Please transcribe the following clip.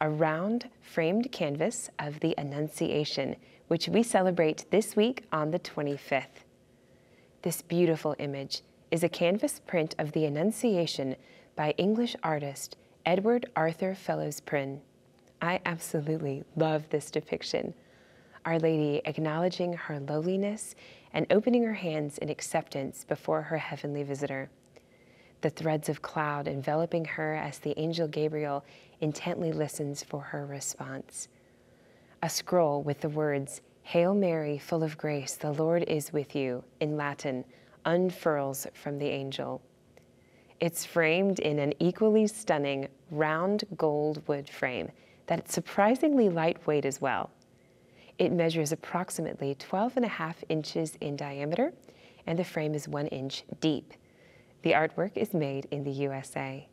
a round framed canvas of the Annunciation, which we celebrate this week on the 25th. This beautiful image is a canvas print of the Annunciation by English artist Edward Arthur Fellowes Prynne. I absolutely love this depiction. Our Lady acknowledging her lowliness and opening her hands in acceptance before her heavenly visitor. The threads of cloud enveloping her as the angel Gabriel intently listens for her response. A scroll with the words, Hail Mary, full of grace, the Lord is with you, in Latin, unfurls from the angel. It's framed in an equally stunning round gold wood frame that's surprisingly lightweight as well. It measures approximately 12 and a half inches in diameter and the frame is one inch deep. The artwork is made in the USA.